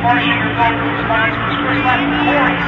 flashing her backwards lines, but straight left, Corey